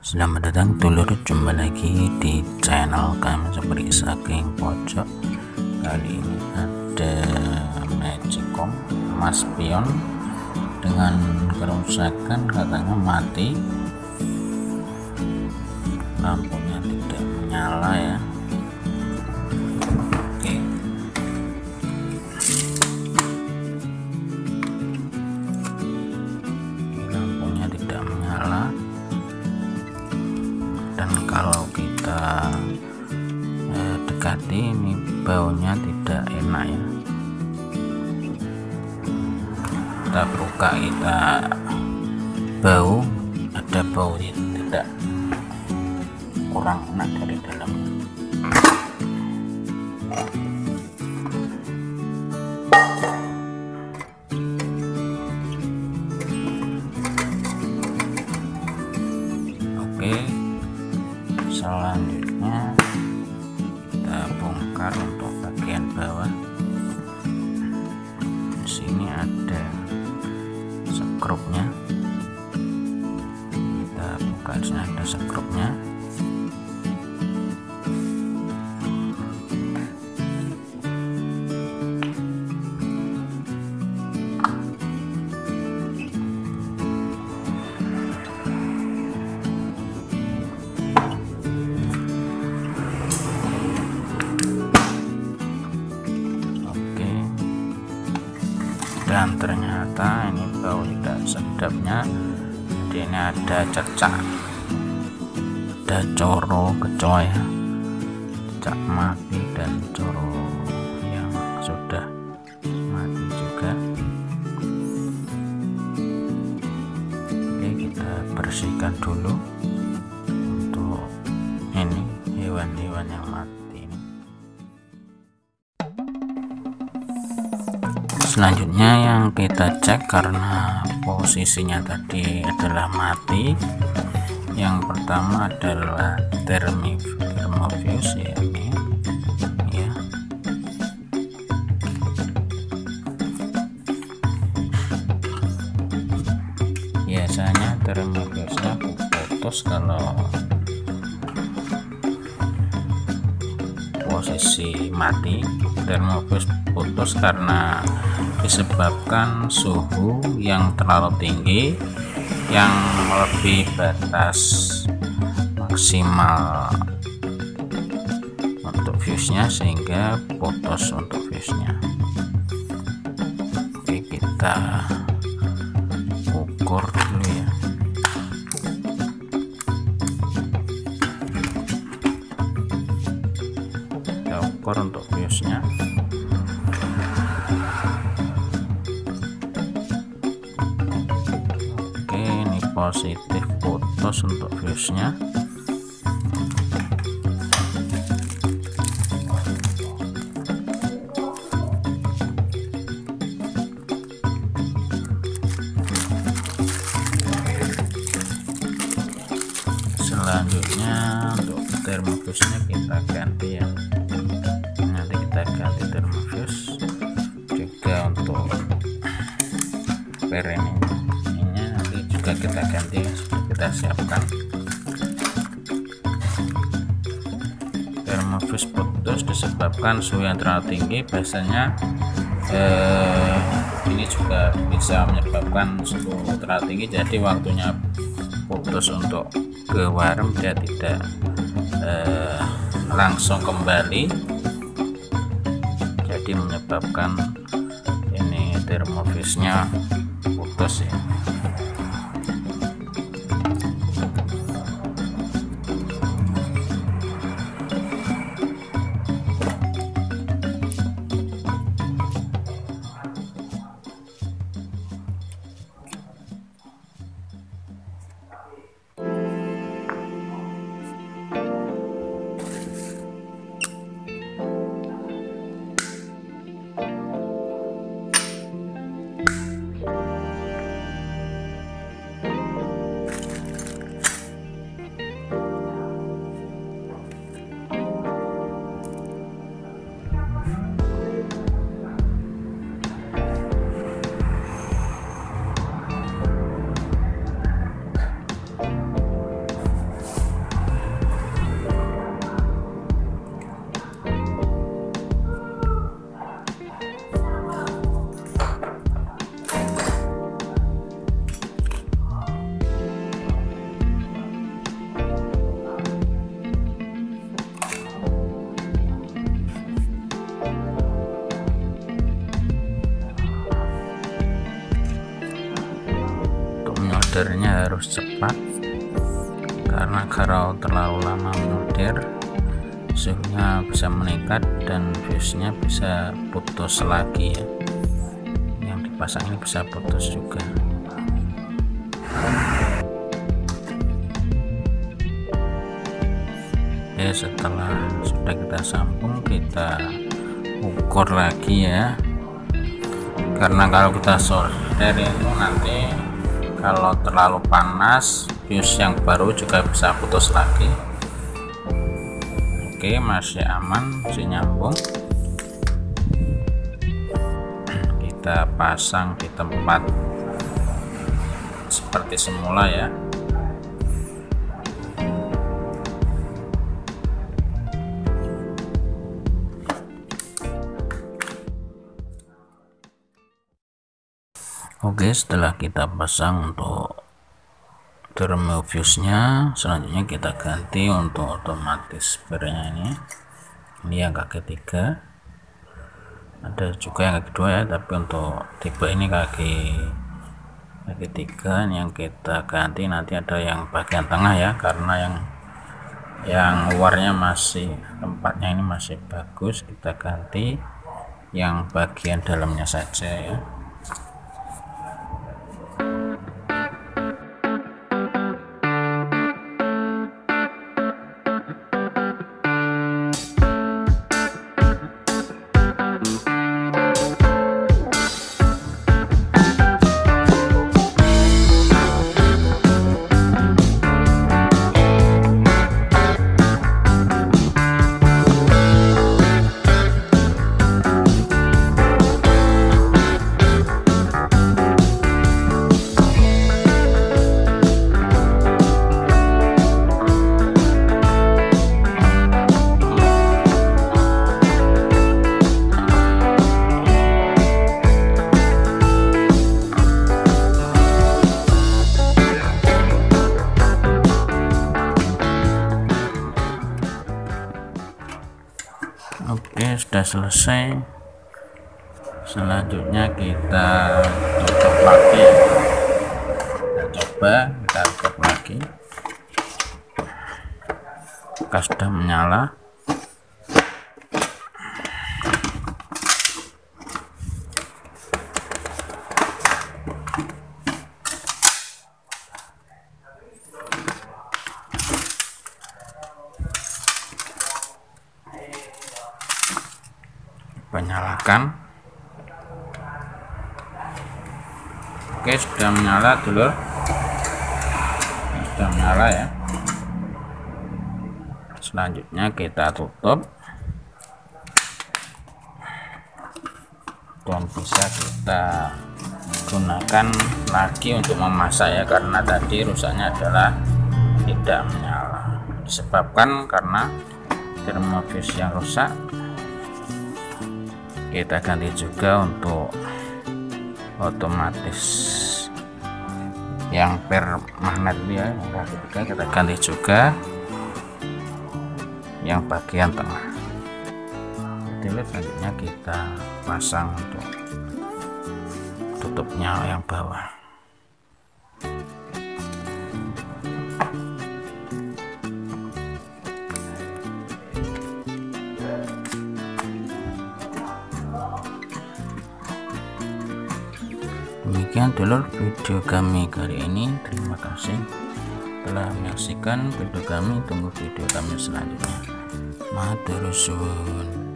Selamat datang dulur jumpa lagi di channel kami seperti saking pojok. Kali ini ada magicom mas pion dengan kerusakan katanya mati. Lampunya tidak menyala ya ini baunya tidak enak ya. Kita buka kita bau ada bau tidak kurang enak dari dalam skrupnya kita buka sini ada oke. Dan ternyata ini bau sedapnya. Jadi ini ada cecak. Ada coro kecoa ya. Cecak mati dan coro yang sudah selanjutnya yang kita cek karena posisinya tadi adalah mati. Yang pertama adalah thermofuse ya ini ya. Biasanya thermofuse nya putus kalau posisi mati. Termofuse putus karena disebabkan suhu yang terlalu tinggi yang lebih batas maksimal untuk fuse nya sehingga putus untuk fuse nya oke kita ukur dulu ya. Kita ukur untuk fuse positif putus untuk fuse nya selanjutnya untuk thermofuse nya kita ganti ya. Nanti kita ganti thermofuse juga untuk per ini kita siapkan. Thermofuse putus disebabkan suhu yang terlalu tinggi. Biasanya eh, ini juga bisa menyebabkan suhu terlalu tinggi jadi waktunya putus untuk ke warm dia tidak eh, langsung kembali. Jadi menyebabkan ini thermofuse nya putus ya harus cepat karena kalau terlalu lama mudir suhunya bisa meningkat dan fuse-nya bisa putus lagi ya. Yang dipasang ini bisa putus juga. Oke setelah sudah kita sambung kita ukur lagi ya. Karena kalau kita solder itu nanti kalau terlalu panas fuse yang baru juga bisa putus lagi. Oke masih aman masih nyambung. Kita pasang di tempat seperti semula ya Oke setelah kita pasang untuk thermal fuse nya selanjutnya kita ganti untuk otomatis spare-nya ini. Ini yang kaki tiga. Ada juga yang kaki dua ya tapi untuk tipe ini kaki kaki tiga. Yang kita ganti nanti ada yang bagian tengah ya karena yang yang luarnya masih tempatnya ini masih bagus. Kita ganti yang bagian dalamnya saja ya oke sudah selesai. Selanjutnya kita tutup lagi kita coba kita tutup lagi. Apakah sudah menyala menyalakan oke sudah menyala dulu sudah menyala ya. Selanjutnya kita tutup. Dan bisa kita gunakan lagi untuk memasak ya karena tadi rusaknya adalah tidak menyala. Disebabkan karena termofis yang rusak kita ganti juga untuk otomatis yang per magnet ya ketiga kita ganti juga. Yang bagian tengah. Jadi selanjutnya kita pasang untuk tutupnya yang bawah demikian dulu video kami kali ini. Terima kasih telah menyaksikan video kami. Tunggu video kami selanjutnya. Matur suwun